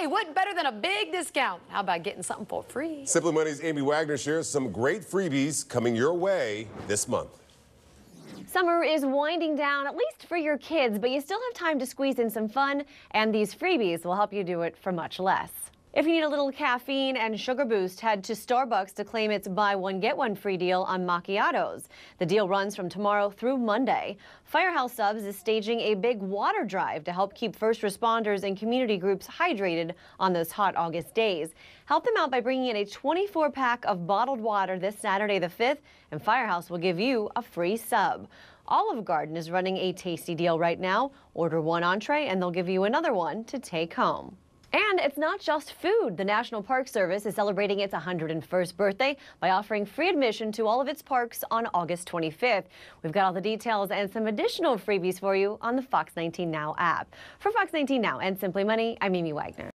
Hey, what better than a big discount? How about getting something for free? Simply Money's Amy Wagner shares some great freebies coming your way this month. Summer is winding down, at least for your kids, but you still have time to squeeze in some fun, and these freebies will help you do it for much less. If you need a little caffeine and sugar boost, head to Starbucks to claim its buy one get one free deal on macchiatos. The deal runs from tomorrow through Monday. Firehouse Subs is staging a big water drive to help keep first responders and community groups hydrated on those hot August days. Help them out by bringing in a 24 pack of bottled water this Saturday the 5th, and Firehouse will give you a free sub. Olive Garden is running a tasty deal right now. Order one entree and they'll give you another one to take home. And it's not just food. The National Park Service is celebrating its 101st birthday by offering free admission to all of its parks on August 25th. We've got all the details and some additional freebies for you on the Fox 19 Now app. For Fox 19 Now and Simply Money, I'm Amy Wagner.